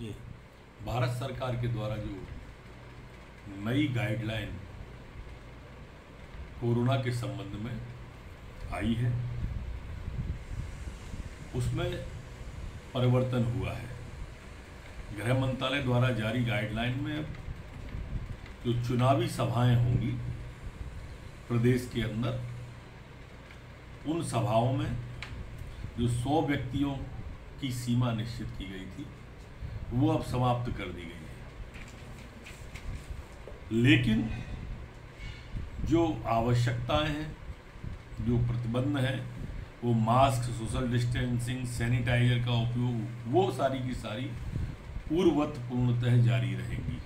जी भारत सरकार के द्वारा जो नई गाइडलाइन कोरोना के संबंध में आई है, उसमें परिवर्तन हुआ है। गृह मंत्रालय द्वारा जारी गाइडलाइन में जो चुनावी सभाएँ होंगी प्रदेश के अंदर, उन सभाओं में जो सौ व्यक्तियों की सीमा निश्चित की गई थी वो अब समाप्त कर दी गई है। लेकिन जो आवश्यकताएँ हैं, जो प्रतिबंध हैं, वो मास्क, सोशल डिस्टेंसिंग, सैनिटाइजर का उपयोग, वो सारी की सारी पूर्ववत पूर्णतः जारी रहेंगी।